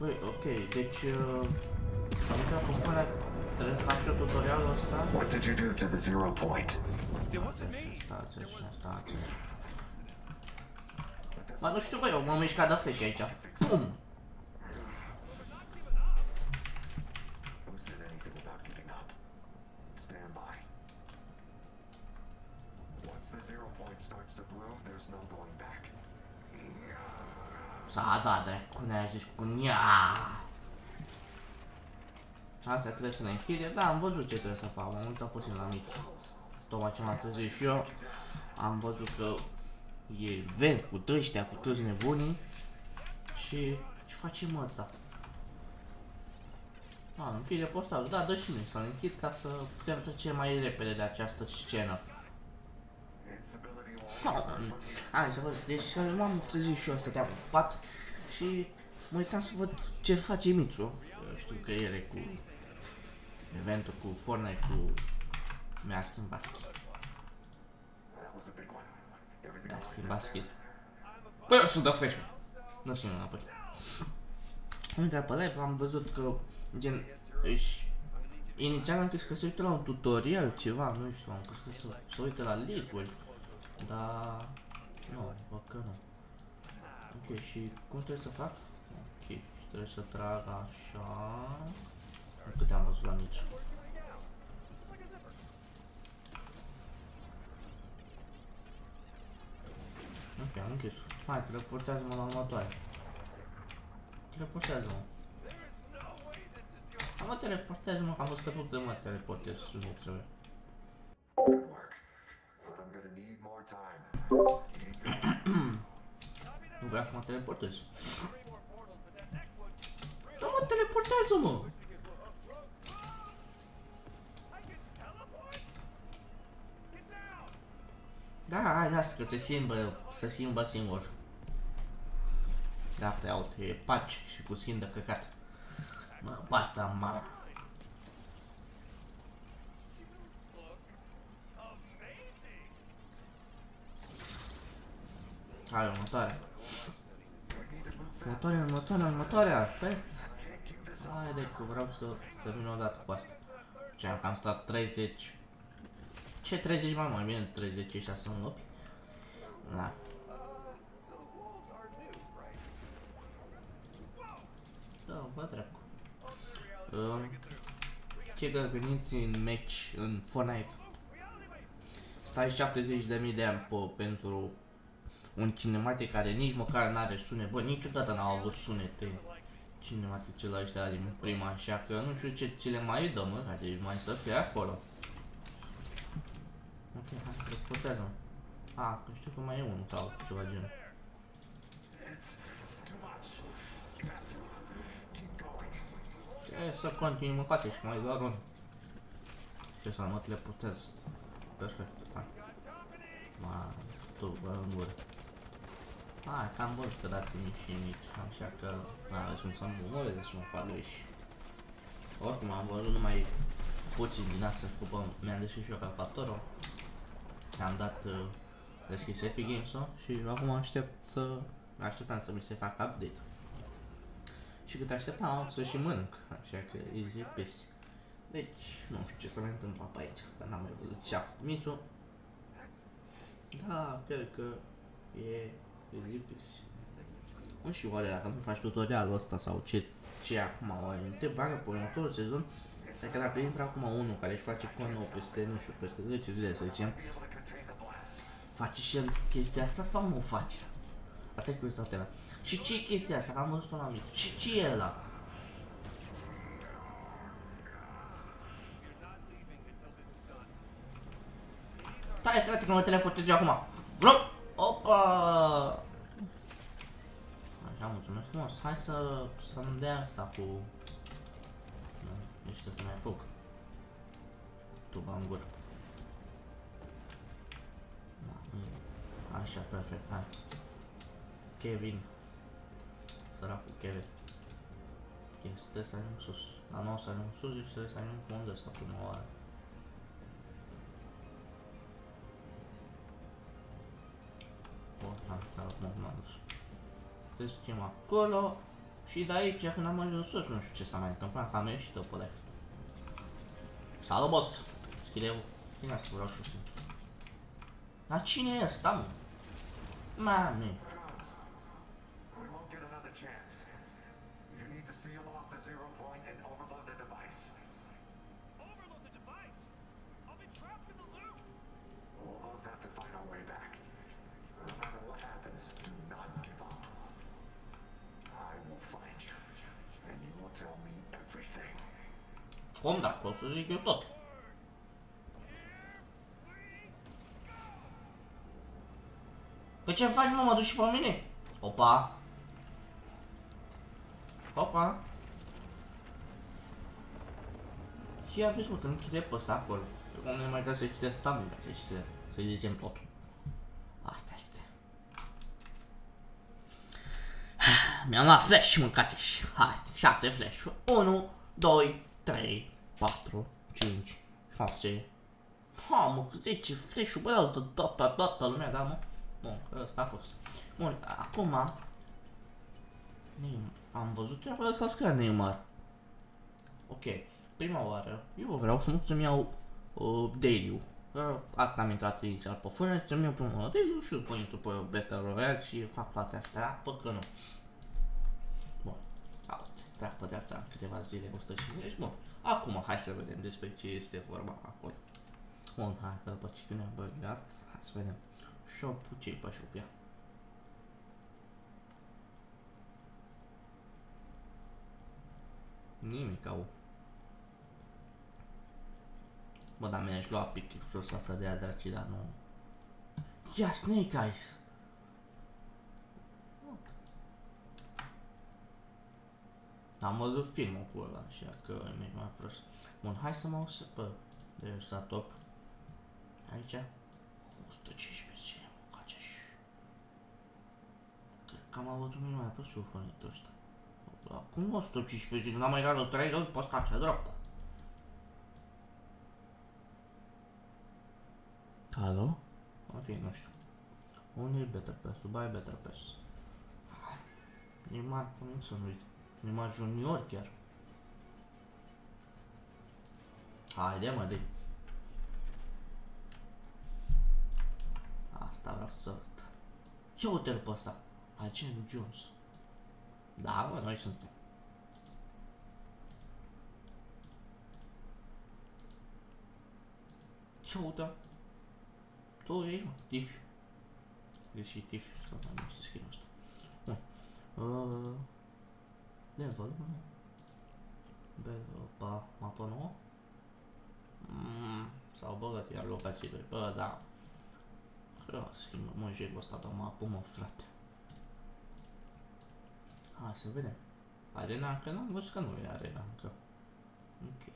Băi, ok, deci... Uh, am intrat pe foaia, trebuie să fac și eu tutorialul ăsta. What did you do to the zero point? Stați așa, stați așa. Bă, nu știu, băi, eu m-am mișcat de astea și aici. Pum! S-a dat dracu, ne-a zis cu nia. Asta trebuie să ne închide, da, am văzut ce trebuie să fac, m-am uitat puțin la mici. Tocmai ce m-am trezit și eu, am văzut că e vent cu ăștia, cu toți nebunii și ce facem ăsta? A, închide postalul, da, dă și mie să-l închid ca să putem trece mai repede de această scenă. Instability wall. Hai să văd, deci m-am trezit și eu, stăteam în pat și mă uitam să văd ce face Mițu. Eu Știu că el e cu eventul cu Fortnite cu mi-a schimbat skin. That was a big one. Everything Mi-a all right schimbat skin. Bă, eu sunt de fresh, mă. Nu sunt înapoi. Am intrat pe live, am văzut că gen își Inițial am crezut că se uită la un tutorial, ceva, nu știu, am crezut că se, se uită la leak-uri, dar nu, văd că nu. Ok, și cum trebuie să fac? Ok, și trebuie să trag așa, câte am văzut la mici. Ok, am închis. Hai, teleportează-mă la următoare. Teleportează-mă. Am mă teleportează-mă, că am văzut că tu te mă teleportezi, nu mi trebuie. Good work. But I'm gonna need more time. Nu vreau să mă teleportez. Da, mă, teleportează-mă! Da, hai, lasă că se schimbă, se schimbă singur. Da, te aud, e paci și cu skin de căcat. Mă, bata, mama. Hai, următoare. Următoarea, următoarea, următoarea, fest. Haide că vreau să termin o dată cu asta. Ce am cam stat 30. Ce 30 mai mai bine 36 în lopi. Da. Da, bă dracu. Um, ce găgăniți în match în Fortnite? Stai 70.000 de ani pe, pentru un cinematic care nici măcar n-are sunet. Bă, niciodată n-au avut sunete cinematice la ăștia din prima, așa că nu știu ce ți le mai dă, mă, ca deci mai să fie acolo. Ok, hai, teleportează-mă. A, că știu că mai e unul sau ceva genul. Too much. You got to keep going. E, să continui în față și mai doar unul. Ce să mă teleportez. Perfect, hai. Ma, tu, bă, în gură. Hai, cam văzut că dați mici și mici, așa că n-aveți cum să mă mă să mă fac greși. Oricum am văzut numai puțin din asta scopă, mi-am deschis și eu calculatorul. Am dat uh, deschis Epic Games-ul și acum aștept să așteptam să mi se facă update. Și cât așteptam să și mănânc, așa că easy peasy. Deci, nu știu ce să mai întâmplă pe aici, că n-am mai văzut ce a făcut Mițu. Da, cred că e easy peasy. Nu știu oare dacă nu faci tutorialul ăsta sau ce, ce acum, oare nu te bagă pe următorul sezon? Adică dacă intră acum unul care își face con nou peste, nu știu, peste 10 zile să zicem, Be able to contain the blast. face și el chestia asta sau nu face? Asta e curiozitatea mea. Și ce e chestia asta? Că am văzut-o la mic. Și ce e ăla? Stai frate că mă teleportez eu acum. Nu! Opa! Așa, mulțumesc frumos. Hai să, să-mi dea asta cu... Nu, nici să mai fug. Tu va în gură. Da, mm, Așa, perfect, hai. Kevin. Săracul Kevin. Ok, trebuie să ajung sus. Dar nu o să ajung sus, deci trebuie să ajung pe unde ăsta prima oară. Bun, hai, dar acum m-am dus. Trebuie să zicem acolo. Și de aici, când am ajuns sus, nu știu ce s-a mai întâmplat, că am ieșit pe live. Salut, boss! Schideu. Cine asta vreau și eu să Dar cine e ăsta, mă? Mame. Cum dacă o să zic eu tot? Păi ce faci, mă, mă duci și pe mine? Opa! Opa! Și aveți, mă, că închide pe ăsta acolo. Cum ne mai trebuie să citeți stamina și să, să zicem totul. Asta este. Mi-am luat flash, mâncați-și. Hai, 7 flash 1, 2, 3, 4, 5, 6. Ha, mă, 10 flash-uri, bă, toată, toată, toată lumea, da, mă? Bun, că ăsta a fost. Bun, acum... Neymar. Am văzut treaba să scrie Neymar. Ok, prima oară, eu vreau să nu să-mi iau uh, daily Uh, asta am intrat inițial pe fână, să-mi iau prima oară daily și după intru pe Battle Royale și fac toate astea, da, pă că nu. Bun, uite, treacă pe dreapta în câteva zile, 150, bun. Acum, hai să vedem despre ce este vorba acolo. Bun, hai că după ce ne-am băgat, hai să vedem. Shop-ul, ce-i pe shop, ia. Nimic au. Bă, dar mi-aș lua picnic ăsta să dea draci, dar nu... Ia Snake Eyes! Am văzut filmul cu ăla, așa că mi-e mai prost. Bun, hai să mă aus pe de ăsta top. Aici. 115 zile, mă, caceș. Cred că am avut un mai pe sufletul ăsta. Acum 115 zile, n-am mai dat 3 ori pe ăsta, ce dracu. Alo? În fine, nu știu. Unde e Better Pass? Dubai Better Pass. Neymar, cum să nu uit. Neymar Junior chiar. Haide mă, de Asta vreau să văd. Ia uite-l pe ăsta. Agent Jones. Da, mă, noi suntem. Ia uite Tu ești, mă, Tifiu. Greșit Tifiu, sau mai nu știu skin ăsta. Bun. Uh, level 1. Battle, pa, mapă nouă. Mm, s-au băgat iar locații 2. Bă, da. Vreau să schimbăm mă jegul ăsta, dar mapă, mă, frate. Hai să vedem. Arena încă n-am văzut că nu e arena încă. Ok.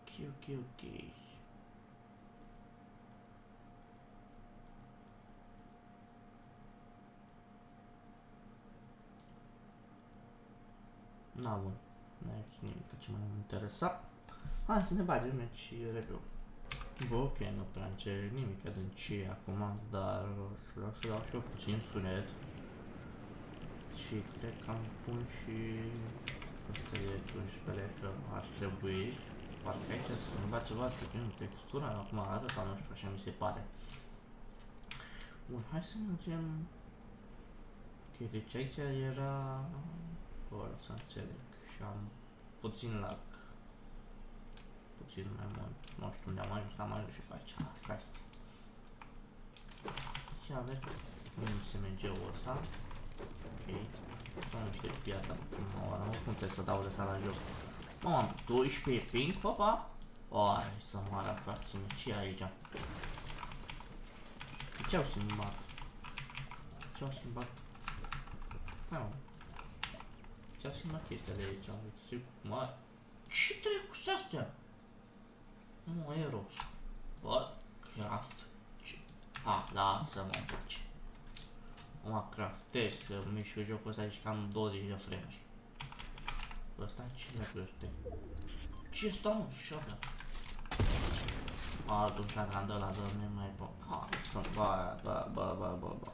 Ok, ok, ok. Na, bun. N-ai nimic ce mă interesa. Hai să ne bagem meci review. Bă, ok, nu prea cer nimic adâncie acum, dar vreau să dau și eu puțin sunet. Și cred că am pun și ăsta de 11 că ar trebui. Parcă aici se schimba ceva prin textura, acum arată sau nu știu, așa mi se pare. Bun, hai să mergem... Ok, deci aici era fără să înțeleg și am puțin lag. Puțin mai mult. Nu știu unde am ajuns, am ajuns și pe aici. Asta este. Și avem un SMG-ul ăsta. Ok. Să nu știu piața prima oară. Nu cum trebuie să dau de la jos. Nu am 12 ping, papa. Oai, să moară frații mei. ce aici? Ce-au schimbat? Ce-au schimbat? Hai mă. Ce-a schimbat chestia de aici? Uite, ce cum are. Ce trebuie cu astea? Nu, Eros. Bă, craft. Ce? A, lasă mă pace. Mă craftez, să mișcă jocul ăsta și cam 20 de frame-uri. Ăsta ce dracu este? Ce ăsta mă? Shotgun. A, atunci shotgun de ăla dă mai bă. Ha, sunt, bă, bă, bă, bă, bă, bă.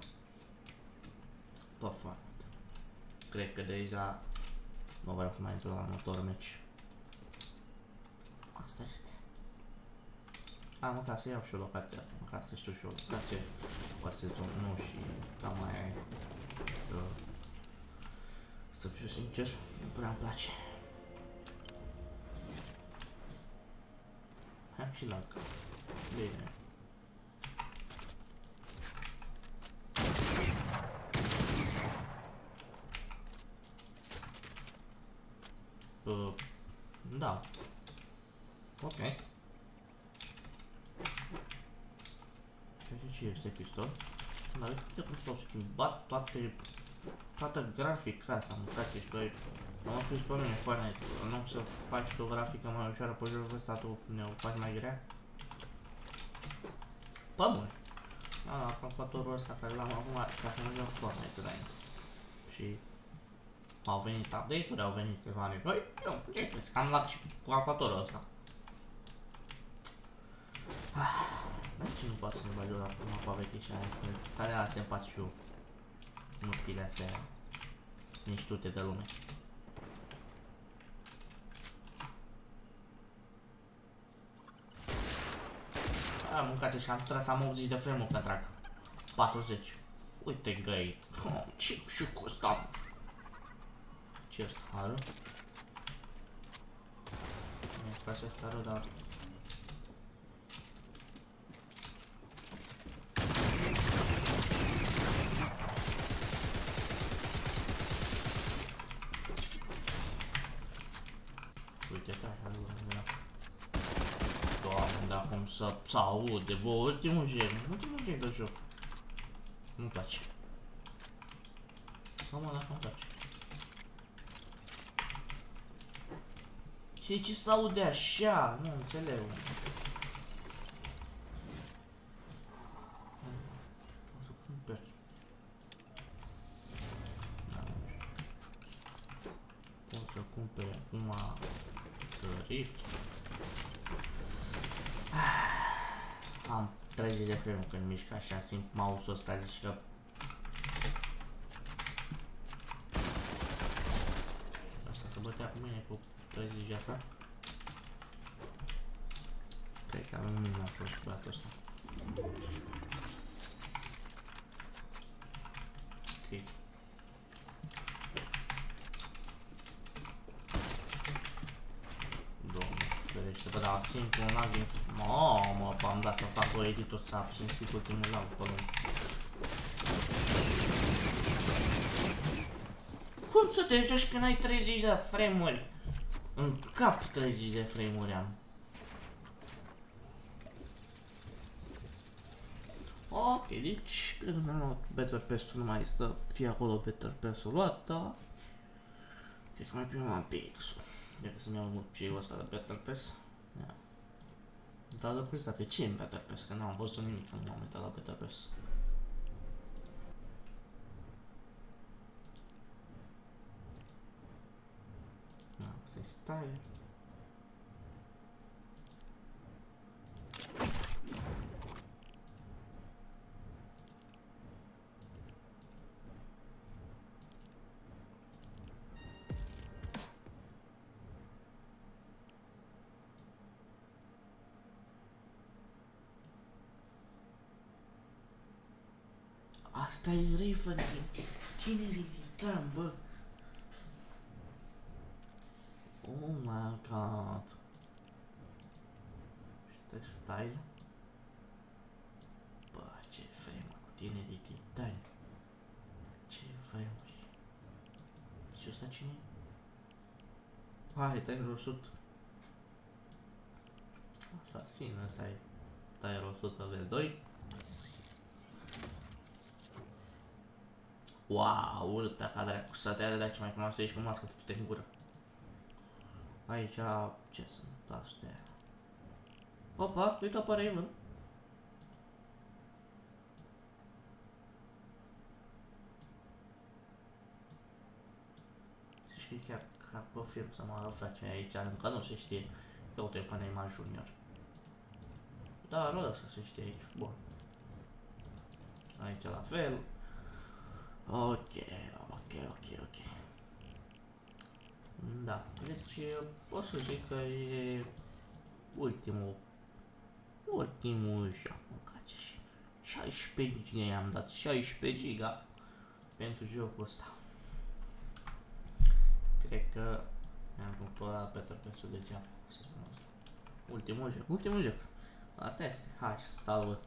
Bă, foarte. cred că deja nu vreau să mai intru la următorul meci. Asta este. A, măcar să iau și o locație asta, măcar să știu și o locație pe sezon 1 și cam mai e. Că, să fiu sincer, nu prea îmi place. Am și lag. Bine. Uh, da. Ok. Ceea ce este pistol? Dar uite cum s-au schimbat toate... Toată grafica asta, mâncați și băi. Am spus pe mine Fortnite, nu să faci tu o grafică mai ușoară pe jocul ăsta, tu ne o faci mai grea? Pă bun. Am luat calculatorul ăsta care l-am acum ca să nu joc Fortnite înainte. Și au venit update-uri, au venit ceva noi. Eu, ce crezi? Că am luat și calculatorul ăsta. Dar ce nu poate să ne bagi o dată mapa veche și aia să ne să ne lasem pați și eu. Murpile astea neștiute de lume. A, mâncați și am tras am 80 de frame-uri pe drag. 40. Uite găi. Oh, ce și cu ăsta? Ce stară? Mi-e place stară, dar... Uite, da, hai, da. Doamne, dar cum să, să aude, bă, ultimul gen, ultimul gen de joc. Nu-mi place. Mama, dacă îmi place. Și ce se aude așa? Nu înțeleg. O să cumpăr. Pot să cumpere acum cărit. Am 30 de frame când mișc așa, simt mouse-ul ăsta, zici că Asta se bătea cu mine cu 30 de asta. Cred că avem minima fost băiatul ăsta. Ok. Doamne, ferește, bă, dar simt un lag din... Mamă, am dat să fac o editor să abțin sigur că nu lag pe lume. Cum să te joci când ai 30 de frame-uri? În cap 30 de frame-uri am. Ok, deci cred că mi-am luat Better Pass-ul, nu mai stă fie acolo Better Pass-ul luat, dar cred că mai primam PX-ul. Cred că să-mi iau și ăsta de Better Pass. Dar curiozitate, ce e în Better Pass? Că n-am văzut nimic în momentul la Better Pass. Da, asta Asta e rifă din tinerii titan, bă. Oh my god. Uite style. Bă, ce frame cu tinerii titani. Ce frame-uri. Și ăsta cine e? Hai, Tiger 100. Asasin, ăsta e Tiger 100 de 2. Wow, urâtă ca dracu, să te ia de la ce mai frumoasă ești cu mască făcute în gură. Aici, ce sunt astea? Opa, uite apare Evan. Și chiar ca pe film să mă afla ce e aici, încă nu se știe. Eu te pe Neymar Junior. Da, nu da să se știe aici, bun. Aici la fel. Ok, ok, ok, ok. Da, deci o să zic că e ultimul, ultimul joc, mâncați și 16 giga i-am dat, 16 giga pentru jocul ăsta. Cred că mi-am cumpărat Better PS-ul degeaba, să spun asta. Ultimul joc, ultimul joc. Asta este, hai, salut!